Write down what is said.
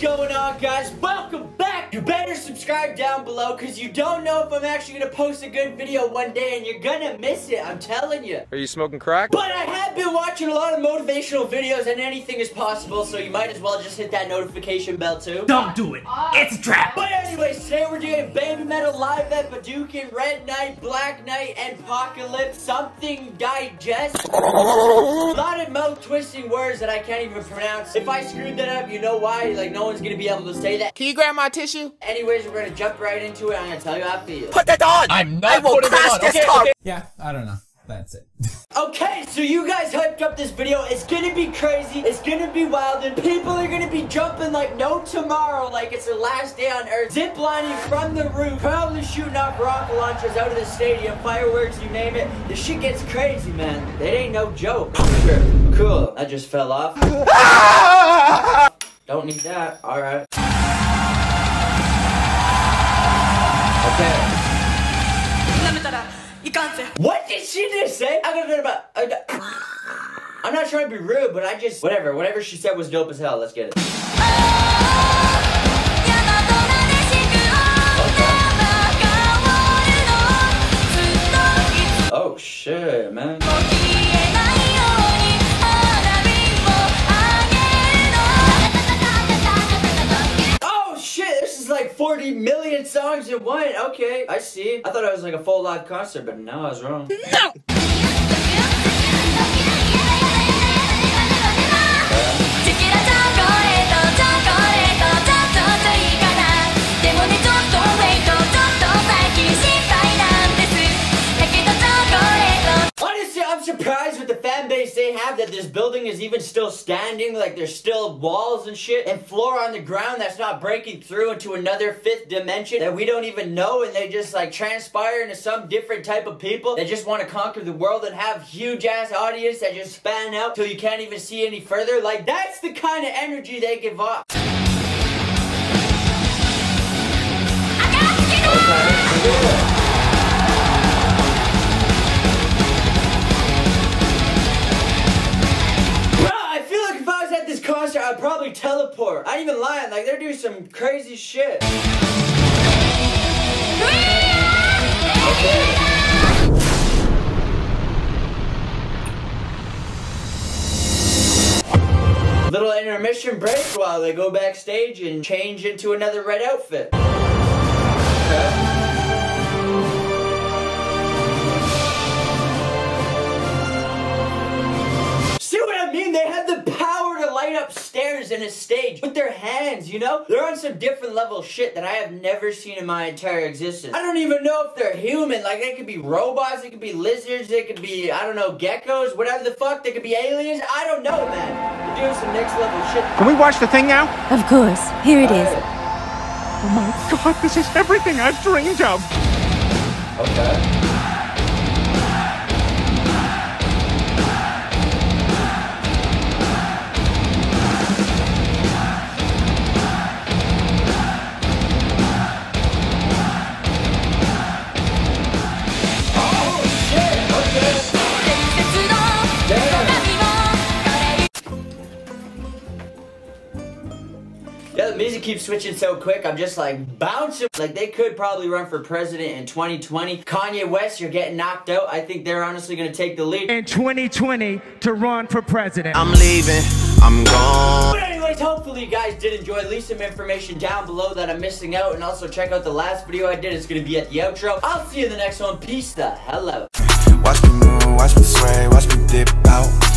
going on, guys? Welcome back! You better subscribe down below because you don't know if I'm actually gonna post a good video one day and you're gonna miss it, I'm telling you. Are you smoking crack? But I have been watching a lot of motivational videos and anything is possible, so you might as well just hit that notification bell too. Don't do it. It's a trap. But anyways, today we're doing Baby Metal Live at Hadouken, Red Night, Black Night, and Apocalypse. Something digest. a lot of mouth twisting words that I can't even pronounce. If I screwed that up, you know why? Like, no one's gonna be able to say that. Can you grab my tissue? Anyways, we're gonna jump right into it. I'm gonna tell you how I feel. Put that on! I'm not I will putting crash this Okay, car! okay. Yeah, I don't know. That's it. Okay, so you guys hyped up this video. It's gonna be crazy. It's gonna be wild, and people are gonna be jumping like no tomorrow, like it's the last day on Earth. Zip lining from the roof, probably shooting off rocket launchers out of the stadium, fireworks, you name it. The shit gets crazy, man. It ain't no joke. Sure. Cool. That just fell off. Don't need that. All right. Okay. You can't say. What did she just say? I got a about. I, am not trying to be rude, but I just whatever. Whatever she said was dope as hell. Let's get it. Oh, oh shit, man. Oh, like 40 million songs in one. Okay, I see. I thought it was like a full live concert, but no, I was wrong. Honestly, base that this building is even still standing. Like there's still walls and shit and floor on the ground that's not breaking through into another fifth dimension that we don't even know. And they just like transpire into some different type of people that just want to conquer the world and have huge ass audience that just span out till you can't even see any further. Like that's the kind of energy they give off. Bro, probably teleport. I even lying. Like, they're doing some crazy shit. Little intermission break while they go backstage and change into another red outfit. Okay. Stairs and a stage with their hands, you know? They're on some different level shit that I have never seen in my entire existence. I don't even know if they're human. Like, they could be robots, they could be lizards, they could be, I don't know, geckos, whatever the fuck. They could be aliens. I don't know, man. They're doing some next level shit. Can we watch the thing now? Of course. Here it is. Oh my god, this is everything I've dreamed of! Okay. Music keeps switching so quick. I'm just like bouncing. Like they could probably run for president in 2020. Kanye West, you're getting knocked out. I think they're honestly gonna take the lead. In 2020 to run for president. I'm leaving. I'm gone. But anyways, hopefully you guys did enjoy. Leave some information down below that I'm missing out, and also check out the last video I did. It's gonna be at the outro. I'll see you in the next one. Peace the hell out. Watch me move, watch me sway, watch me dip out